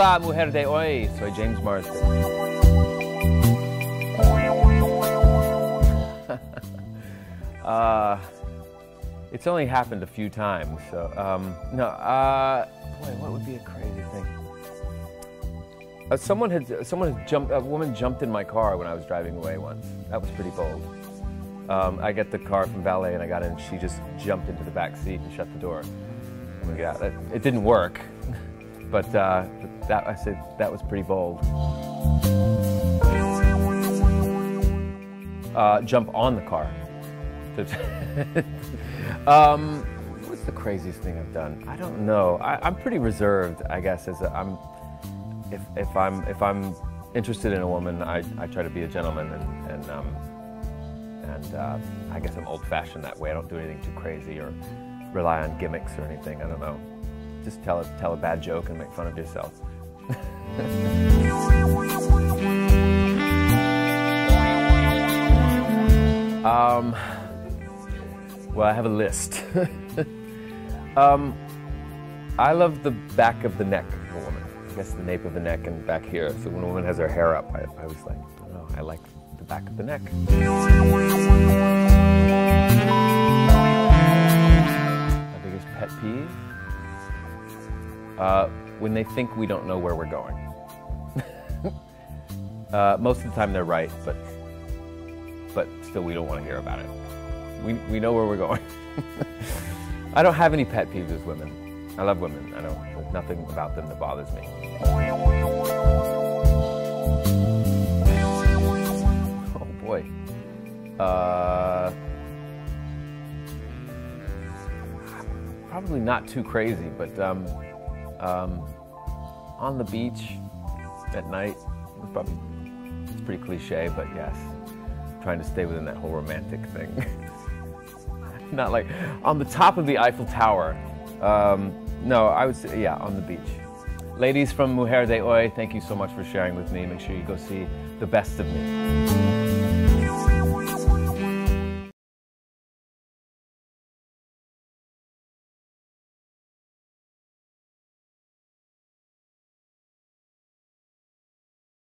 Hola, mujer de hoy. Soy James Marsden. uh, it's only happened a few times, so um, no. Uh, boy, what would be a crazy thing? Uh, someone had someone had jumped. A woman jumped in my car when I was driving away once. That was pretty bold. Um, I get the car from valet and I got in. She just jumped into the back seat and shut the door. Oh yeah, that, it didn't work, but uh, that I said that was pretty bold. Uh, jump on the car. um, what's the craziest thing I've done? I don't know. I, am pretty reserved, I guess. As a, I'm, if, if I'm if I'm interested in a woman, I, I try to be a gentleman, and and, um, and uh, I guess I'm old-fashioned that way. I don't do anything too crazy or rely on gimmicks or anything. I don't know. Just tell a tell a bad joke and make fun of yourself. um, well, I have a list. um, I love the back of the neck of a woman. I guess the nape of the neck and back here. So when a woman has her hair up, I, I was like, oh, I like the back of the neck. Uh, when they think we don't know where we're going. uh, most of the time they're right, but but still we don't want to hear about it. We, we know where we're going. I don't have any pet peeves as women. I love women. I don't, there's nothing about them that bothers me. Oh boy. Uh, probably not too crazy, but um, um, on the beach at night, it's probably it's pretty cliche, but yes trying to stay within that whole romantic thing. Not like on the top of the Eiffel Tower. Um, no, I would say, yeah, on the beach. Ladies from Mujer de Hoy, thank you so much for sharing with me. Make sure you go see the best of me.